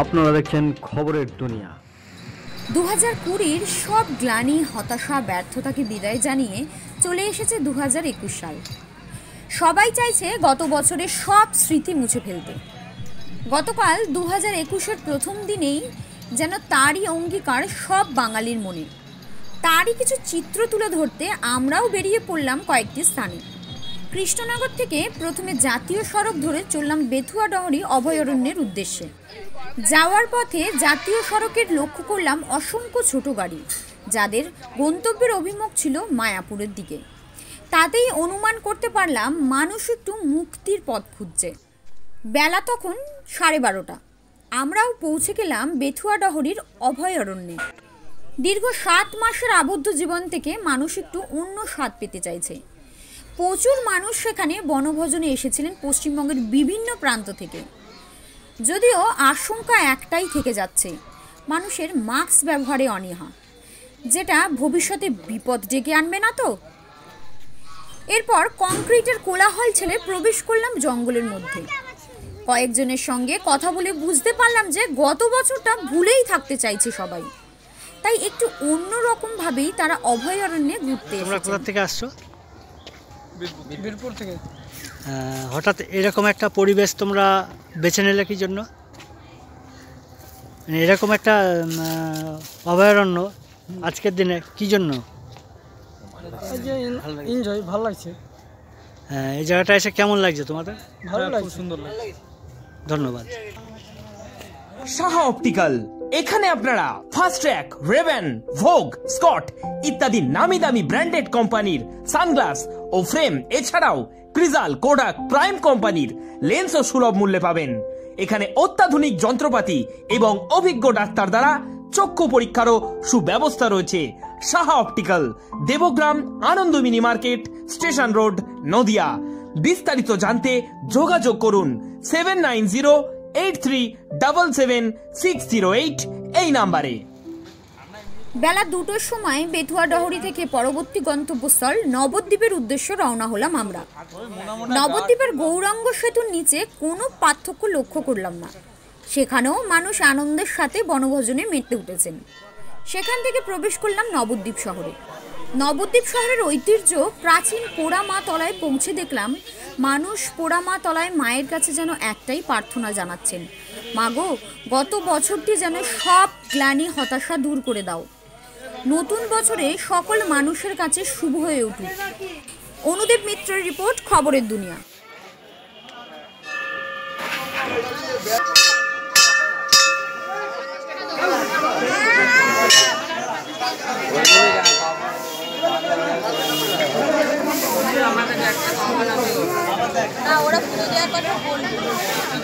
আপনারা দেখছেন খবরের দুনিয়া। দু হাজার কুড়ির সব গ্লানি হতাশা, ব্যর্থতাকে বিদায় জানিয়ে চলে এসেছে দু হাজার একুশ সাল। সবাই চাইছে গত বছরের সব স্মৃতি মুছে ফেলতে। গতকাল দু হাজার একুশের প্রথম দিনেই যেন তারই অঙ্গীকার সব বাঙালির মনে। তারই কিছু চিত্র তুলে ধরতে আমরাও বেরিয়ে পড়লাম কয়েকটি স্থানে। কৃষ্ণনগর থেকে প্রথমে জাতীয় সড়ক ধরে চললাম বেথুয়া ডহরি অভয়ারণ্যের উদ্দেশ্যে। যাওয়ার পথে জাতীয় সড়কের লক্ষ্য করলাম অসংখ্য ছোট গাড়ি, যাদের গন্তব্যের অভিমুখ ছিল মায়াপুরের দিকে। তাতেই অনুমান করতে পারলাম মানুষ একটু মুক্তির পথ খুঁজছে। বেলা তখন সাড়ে বারোটা। আমরাও পৌঁছে গেলাম বেথুয়া ডহরির অভয়ারণ্যে দীর্ঘ সাত মাসের আবদ্ধ জীবন থেকে মানুষ একটু অন্য স্বাদ পেতে চাইছে। প্রচুর মানুষ সেখানে বনভোজনে এসেছিলেন পশ্চিমবঙ্গের বিভিন্ন প্রান্ত থেকে। যদিও আশঙ্কা একটাই থেকে যাচ্ছে মানুষের মাস্ক ব্যবহারে অনীহা যেটা ভবিষ্যতে বিপদ ডেকে আনবে না তো? এরপর কংক্রিটের কোলাহল ছেড়ে প্রবেশ করলাম জঙ্গলের মধ্যে। কয়েকজনের সঙ্গে কথা বলে বুঝতে পারলাম যে গত বছরটা ভুলেই থাকতে চাইছে সবাই। তাই একটু অন্য রকম ভাবেই তারা অভয়ারণ্যে ঘুরতে তোমরা এসেছে কোথা থেকে আসছো? বীরপুর থেকে। হঠাৎ এরকম একটা পরিবেশ তোমরা বেছে নিলে কি জন্য? মানে এরকম একটা অভয়ারণ্য আজকের দিনে কি জন্য? এনজয় ভালো লাগছে। আহ, এই জায়গাটা এসে কেমন লাগছে তোমাদের? ভালো লাগছে। সুন্দর লাগছে। ধন্যবাদ। সাহা অপটিক্যাল এখানে আপনারা Fastrack Ray Ban Vogue Scott ইত্যাদি নামি দামি ব্র্যান্ডেড কোম্পানির সানগ্লাস ও ফ্রেম এছাড়াও ক্রিজাল কোডাক প্রাইম কোম্পানির লেন্সও সুলভ মূল্যে পাবেন। এখানে অত্যাধুনিক যন্ত্রপাতি এবং অভিজ্ঞ ডাক্তার দ্বারা চক্ষু পরীক্ষারও সুব্যবস্থা রয়েছে। Saha optical, Debagram Anand mini market, station road, Nadia. বিস্তারিত জানতে যোগাযোগ করুন seven nine zero eight three double seven six zero eight এই নাম্বারে। বেলা দুটোর সময় বেথুয়া ডহরি থেকে পরবর্তী গন্তব্যস্থল নবদ্বীপের উদ্দেশ্যে রওনা হলাম আমরা। নবদ্বীপের গৌরাঙ্গ সেতুর নিচে কোনো পার্থক্য লক্ষ্য করলাম না। সেখানেও মানুষ আনন্দের সাথে বনভোজনে মেতে উঠেছেন। সেখান থেকে প্রবেশ করলাম নবদ্বীপ শহরে। নবদ্বীপ শহরের ঐতিহ্য প্রাচীন পোড়া মা তলায় পৌঁছে দেখলাম। মানুষ পোড়া মা তলায় মায়ের কাছে যেন একটাই প্রার্থনা জানাচ্ছেন। মাগো, গত বছরটি যেন সব গ্লানি হতাশা দূর করে দাও। নতুন বছরে সকল মানুষের কাছে শুভ হয়ে উঠুক। অনুদেব মিত্রের রিপোর্ট, খবরের দুনিয়া। না ওরা পুজো দেওয়ার কথা বলবে